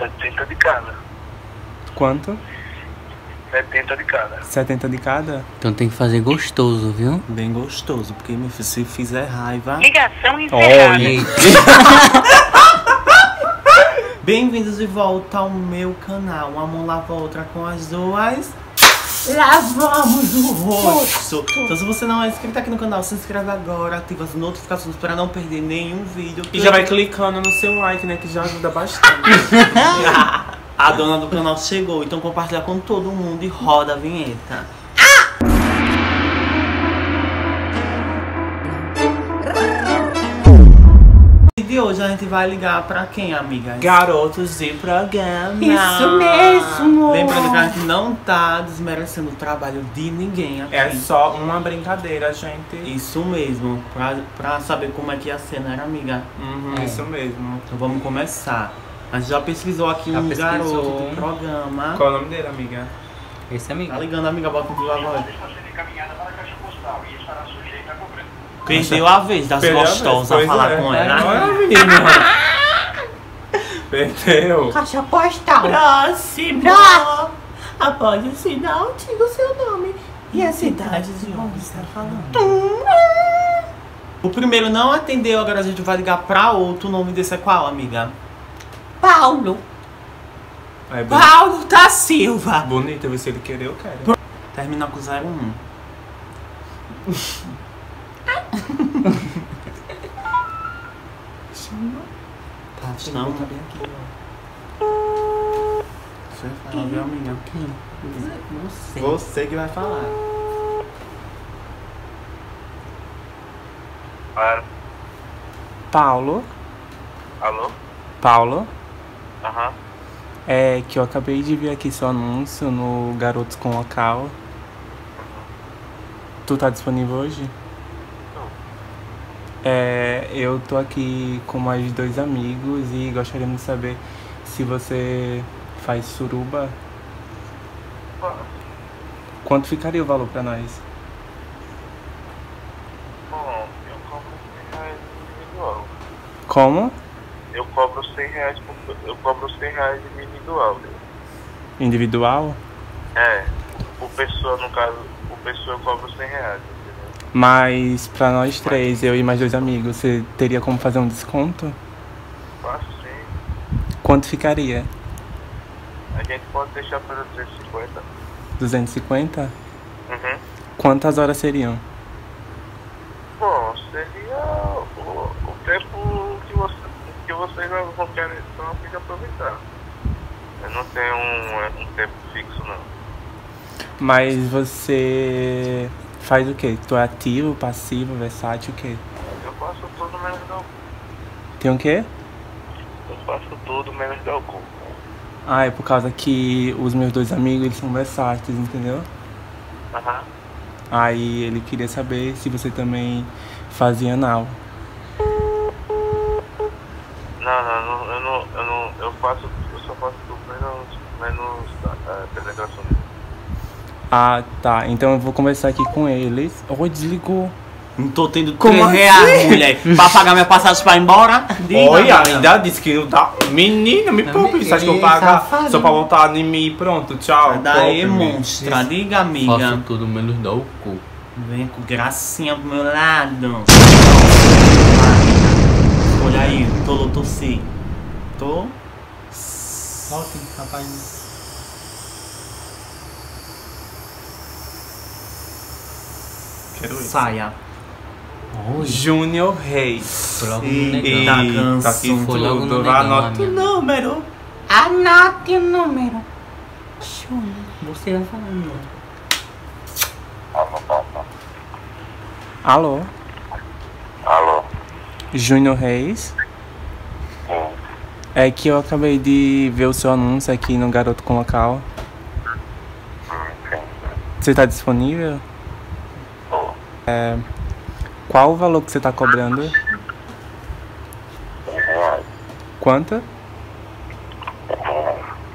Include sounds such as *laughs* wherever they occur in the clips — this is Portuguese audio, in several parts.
70 de cada. Quanto? 70 de cada. 70 de cada? Então tem que fazer gostoso, viu? Bem gostoso, porque meu filho, se fizer raiva. Ligação encerrada. *laughs* Eita. Bem-vindos de volta ao meu canal. Uma mão lava outra com as duas. Lavamos o rosto. Então, se você não é inscrito aqui no canal, se inscreve agora, ativa as notificações para não perder nenhum vídeo. E já vai clicando no seu like, né? Que já ajuda bastante. *laughs* A dona do canal chegou, então compartilha com todo mundo e roda a vinheta. E de hoje a gente vai ligar pra quem, amiga? Garotos de programa. Isso mesmo! Lembrando que a gente não tá desmerecendo o trabalho de ninguém aqui. É só uma brincadeira, gente. Isso mesmo, pra, pra saber como é que ia ser, né, amiga? Uhum, É. Isso mesmo. Então vamos começar. A gente já pesquisou aqui Já um pesquisou. garoto do programa. Qual é o nome dele, amiga? Esse amigo. Tá ligando, amiga, bota no a voz. Está sendo encaminhada para a caixa postal e estará sujeita a cobrança. Perdeu a vez das Perdeu a vez, gostosas a pois falar é. com ela. Olha, menina. Perdeu. Caixa postal. Próximo! Próximo. Após o sinal, diga o seu nome e a cidade de onde está falando. O primeiro não atendeu, agora a gente vai ligar pra outro. O nome desse é qual, amiga? Paulo. É. Paulo da Silva. Bonito, ver se ele querer, eu quero. Termina com 01. Tá, não. Você fala, viu, amiga? Não sei. Você que vai falar. Claro. Paulo. Alô? Paulo. Aham. É que eu acabei de ver aqui seu anúncio no Garotos com Local. Tu tá disponível hoje? É, eu tô aqui com mais dois amigos e gostaríamos de saber se você faz suruba. Bom, Quanto ficaria o valor pra nós? Bom, eu cobro 100 reais individual. Como? Eu cobro 100 reais por, eu cobro 100 reais individual. Individual? É, por pessoa, no caso, por pessoa eu cobro 100 reais? Mas pra nós três, eu e mais dois amigos, você teria como fazer um desconto? Faço sim. Quanto ficaria? A gente pode deixar para 250. 250? Uhum. Quantas horas seriam? Bom, seria o, o tempo que, você, que vocês não vão querer só tem que aproveitar. Eu não tenho um, um tempo fixo não. Mas você faz o quê? Tu é ativo, passivo, versátil, o quê? Eu faço tudo menos dar o cu. Tem o quê? Eu faço tudo menos dar o cu. Ah, é por causa que os meus dois amigos, eles são versáteis, entendeu? Aham. Aí ele queria saber se você também fazia anal. Não, não, não, eu não, eu não, eu faço, eu só faço tudo menos, menos uh, penetração. Ah, tá. Então eu vou conversar aqui com eles. Oi, desligou. Não tô tendo Como 3 assim? reais, mulher, pra pagar minha passagem pra ir embora. Diga, Olha, ainda disse que não tá. Menina, me poupe. Você acha que eu vou pagar safado. só pra voltar em mim? Pronto, tchau. Daí, Poupe-me. monstra, diga, amiga. Faço tudo menos dar o cu. Vem com gracinha pro meu lado. Olha aí, tô lotossi. Tô. Voltem, rapaz. Quero. Saia. Oi. Júnior Reis. Logo. Eita, canso. aqui Foi logo tudo. Anota. amiga. Número. Anote o número. Você vai falar, meu. Alô? Alô? Júnior Reis. É que eu acabei de ver o seu anúncio aqui no Garoto com Local. Você tá disponível? É, qual o valor que você tá cobrando? Quanto?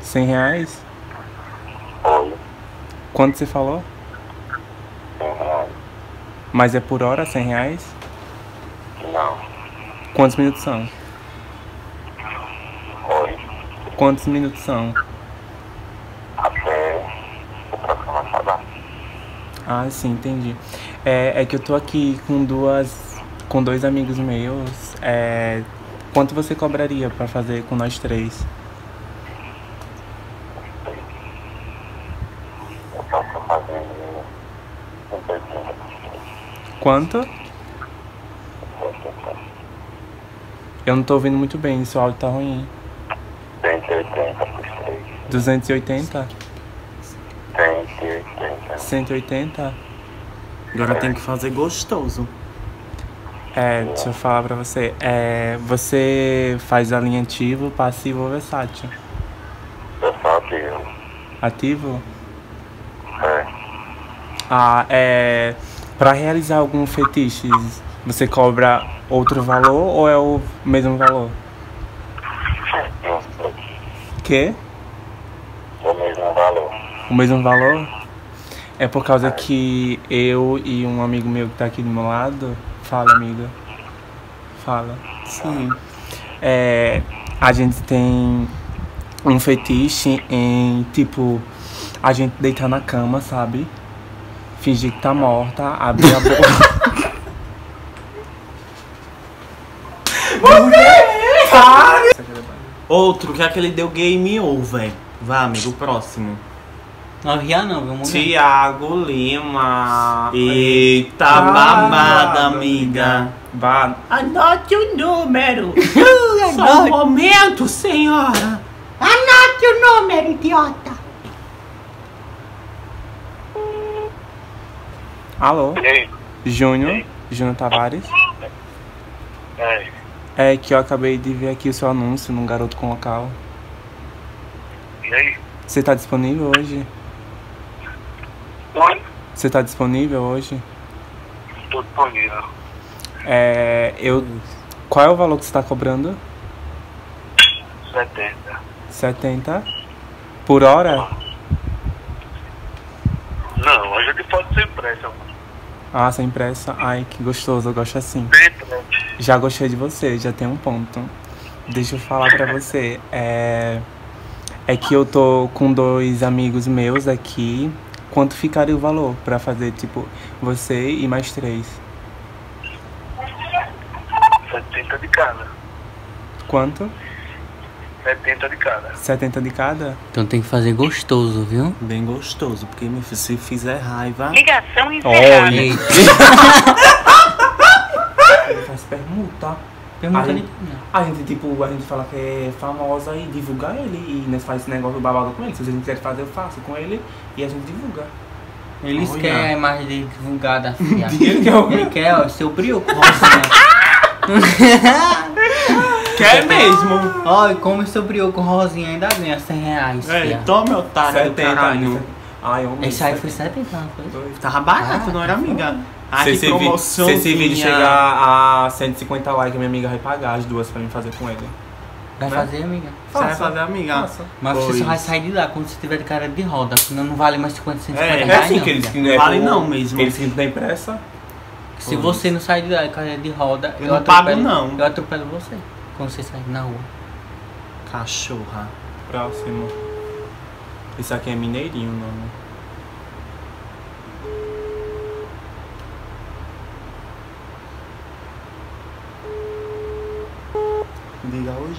100 reais? Quanto você falou? Mas é por hora 100 reais? Não. Quantos minutos são? Oi. quantos minutos são? Até o programa acabar. Ah, sim, entendi. É, é que eu tô aqui com duas. com dois amigos meus. É, quanto você cobraria pra fazer com nós três? Quanto? Eu não tô ouvindo muito bem, seu áudio tá ruim. 180 por 3. 280? 180. 180? Agora tem que fazer gostoso. É, deixa eu falar pra você. É, você faz a linha ativo, passivo ou versátil? Tenho. Ativo? É. Ah, é. Pra realizar algum fetiche, você cobra outro valor ou é o mesmo valor? Que? O mesmo valor. O mesmo valor? É por causa que eu e um amigo meu que tá aqui do meu lado. Fala, amiga. Fala. Sim. É, a gente tem um fetiche em, tipo, a gente deitar na cama, sabe? Fingir que tá morta, abrir a boca. Outro que é aquele deu game over. Vai, amigo, próximo. Não ria não, viu, mulher? Tiago Lima. Eita, babada, amiga. Ba- Anote o número. *laughs* Só um momento, senhora. Anote o número, idiota. Alô? E aí? Júnior? Júnior Tavares? É. É que eu acabei de ver aqui o seu anúncio num garoto com local. E aí? Você tá disponível hoje? Você tá disponível hoje? Tô disponível. É. Eu. Qual é o valor que você tá cobrando? 70. 70? Por hora? Não, a gente pode ser pressa, mano. Ah, sem pressa. Ai, que gostoso, eu gosto assim. Já gostei de você, já tem um ponto. Deixa eu falar pra você. É. É que eu tô com dois amigos meus aqui. Quanto ficaria o valor pra fazer, tipo, você e mais três? 70 de cada. Quanto? 70 de cada. 70 de cada? Então tem que fazer gostoso, viu? Bem gostoso, porque meu filho, se fizer raiva. Ligação encerrada. Olha. *laughs* Eita. Ele faz permuta. Pergunta Aí- de A gente, tipo, a gente fala que é famosa e divulga ele. E nós faz esse negócio babado com ele. Se a gente quiser fazer, eu faço com ele e a gente divulga. Eles Olha. querem a imagem dele divulgada, *laughs* filha. Ele quer o- Ele quer, ó, seu brioco, rosinha. *laughs* *laughs* Quer mesmo? Ó, e come seu brioco rosinha, ainda ganha 100 reais, É, filha. tome, otário do caralho. Ai, homem. Esse aí foi 70, não foi? Tava barato, não era, amiga? Ai, Se que esse, vi- se esse vídeo chegar a 150 likes, minha amiga vai pagar as duas pra mim fazer com ele. Vai Né? fazer, amiga? Você vai fazer, amiga? Faça. Mas você Pois. só vai sair de lá quando você tiver de cara de roda, senão não vale mais 50, 150 É, É reais, assim não, que eles que é Vale não mesmo. Eles que não tem pressa. Se você não sair de lá de cara de roda, Eu não pago, atropelo- não. Eu atropelo você quando você sair na rua. Cachorra. Próximo. Esse aqui é Mineirinho o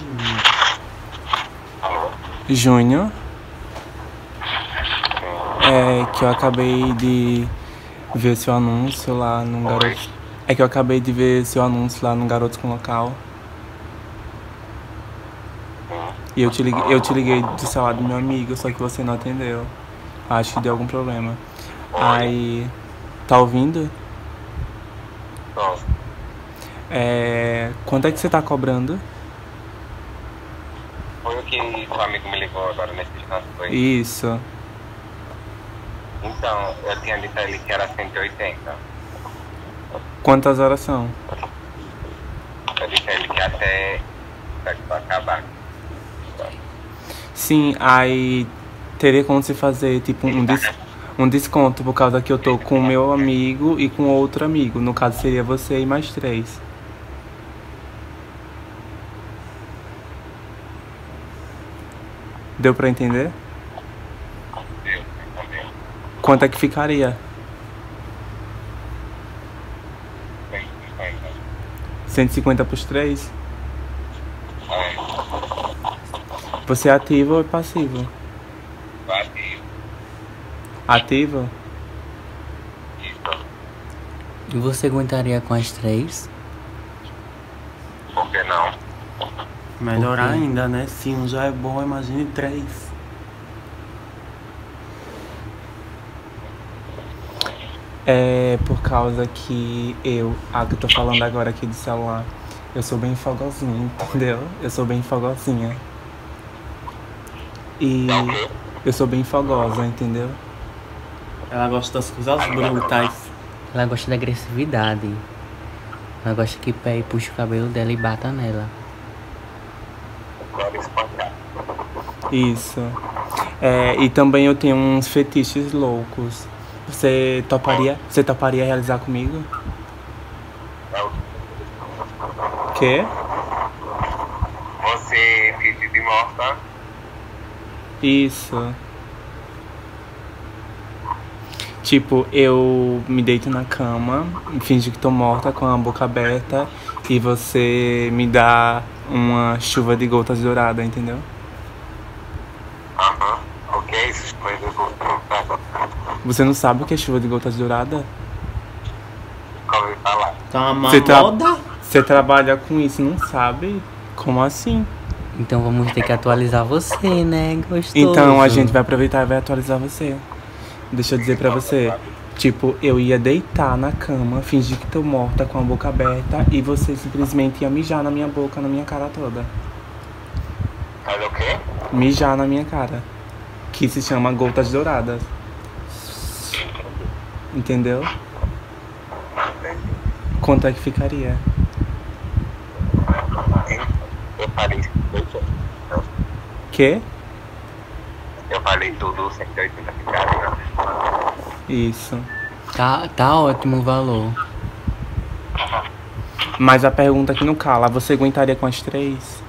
menino. Alô? Júnior. É que eu acabei de ver seu anúncio lá no Garoto. É que eu acabei de ver seu anúncio lá no Garotos com Local. E eu te liguei, eu te liguei do celular do meu amigo, só que você não atendeu. Acho que deu algum problema. Aí. Tá ouvindo? Não. É. Quanto é que você tá cobrando? Que o amigo me ligou agora nesse instante, foi? Isso. Então, eu tinha dito a ele que era 180. Quantas horas são? Eu disse a ele que até vai acabar. Sim, aí teria como você fazer tipo um, des- um desconto por causa que eu tô com o meu amigo e com outro amigo. No caso seria você e mais três. Deu pra entender? Deu, entendeu? Quanto é que ficaria? Bem, bem, 150 pros três? é, Você é ativo ou é passivo? vazio, Ativo? isso, E você aguentaria com as três? por que não? Melhor ainda, né? Se um já é bom, imagine três. É por causa que eu, a que eu tô falando agora aqui do celular, eu sou bem fogosinha, *laughs* entendeu? Eu sou bem fogosinha. E eu sou bem fogosa, entendeu? Ela gosta das coisas brutais. Ela gosta da agressividade. Ela gosta que pé e puxa o cabelo dela e bata nela. Agora espancar. Isso. É, e também eu tenho uns fetiches loucos. Você toparia, você toparia realizar comigo? Quê? Você finge de morta, Isso. Tipo, eu me deito na cama, finge que tô morta com a boca aberta e você me dá uma chuva de gotas dourada, entendeu? aham, ok, isso foi do Você não sabe o que é chuva de gotas dourada? Ouvi falar. Tá uma Você tá- moda. Você trabalha com isso, não sabe? Como assim? Então vamos ter que atualizar você, né? Gostoso. Então a gente vai aproveitar e vai atualizar você. Deixa eu dizer pra você. Tipo, eu ia deitar na cama, fingir que tô morta com a boca aberta e você simplesmente ia mijar na minha boca, na minha cara toda. Mas o quê? Mijar na minha cara. Que se chama gotas douradas. Entendeu? Quanto é que ficaria? Eu falei Quê? Eu falei tudo 180 ficaria. Isso. Tá, tá ótimo o valor. Mas a pergunta que não cala, você aguentaria com as três?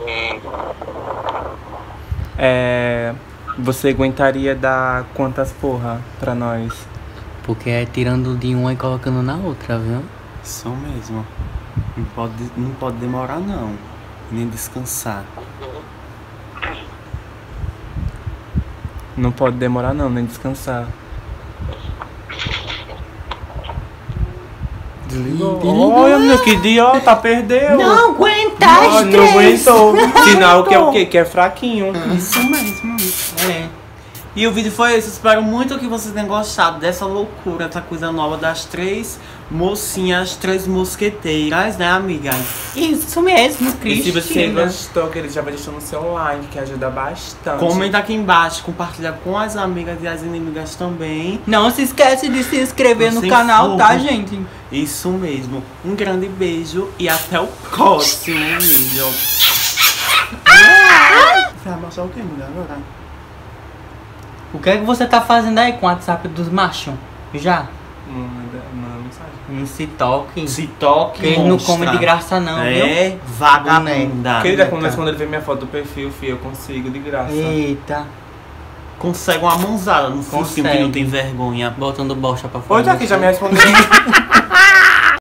Hum, É. Você aguentaria dar quantas porra pra nós? Porque é tirando de uma e colocando na outra, viu? Isso mesmo. Não pode, não pode demorar, não. Nem descansar. Não pode demorar não, nem descansar. Desligou. Olha, meu, que idiota, perdeu. Não aguenta Não, não aguentou. Sinal que é o quê? Que é fraquinho. Isso mesmo. E o vídeo foi esse. Espero muito que vocês tenham gostado dessa loucura, essa coisa nova das três mocinhas, três mosqueteiras, né, amigas? Isso mesmo, E se você Cristina. gostou, que ele já vai deixando o seu like, que ajuda bastante. Comenta aqui embaixo, compartilha com as amigas e as inimigas também. Não se esquece de se inscrever no Sem canal, tá, fogo. gente? Isso mesmo. Um grande beijo e até o próximo vídeo. Vai mostrar o que, amiga, agora? O que é que você tá fazendo aí com o WhatsApp dos machos? Já? Não, ainda- não, se toque. Se toque, Que ele não come de graça não, viu? É, vagabunda. Querida, quando quando ele vê minha foto do perfil, filho, eu consigo de graça. Eita. Consegue uma mãozada no focinho que Consegue. não tem vergonha. Botando bocha pra fora. Oi, Jaque, já me *laughs* respondeu.